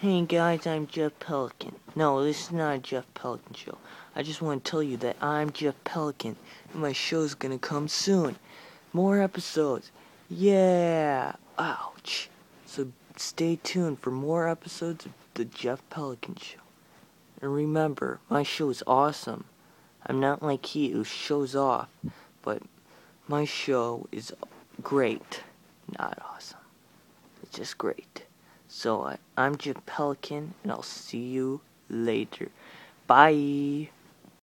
Hey guys, I'm Jeff Pelican. No, this is not a Jeff Pelican show. I just want to tell you that I'm Jeff Pelican and my show's gonna come soon. More episodes. Yeah. Ouch. So stay tuned for more episodes of The Jeff Pelican Show. And remember, my show is awesome. I'm not like he who shows off, but my show is great. Not awesome. It's just great. So I, I'm Jeff Pelican, and I'll see you later. Bye.